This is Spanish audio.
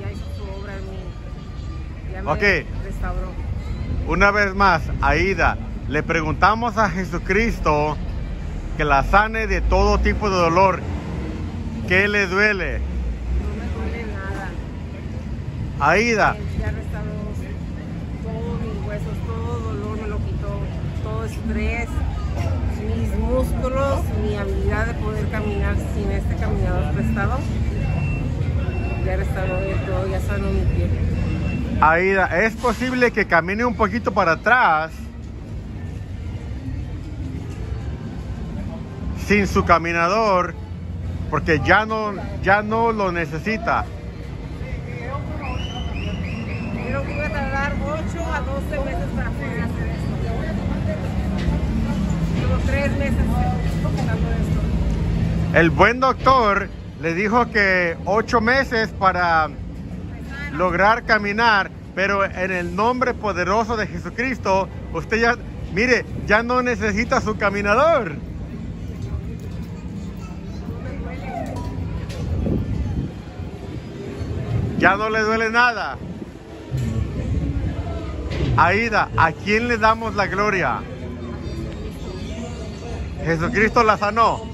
ya hizo su obra en mí. Ya me restauró. Una vez más, Aida, le preguntamos a Jesucristo que la sane de todo tipo de dolor. ¿Qué le duele? No me duele nada. Aida, ya restauró todos mis huesos, todo dolor me lo quitó, todo estrés, mis músculos, mi habilidad de poder caminar sin este caminador prestado. Ya restauró sanó mi piel. Aida, es posible que camine un poquito para atrás sin su caminador porque ya no, ya no lo necesita. Creo que iba a tardar 8 a 12 meses para poder hacer esto. Llevo 3 meses esto. El buen doctor le dijo que ocho meses para lograr caminar, pero en el nombre poderoso de Jesucristo, usted ya, mire, ya no necesita su caminador. Ya no le duele nada. Aida, ¿a quién le damos la gloria? Jesucristo la sanó.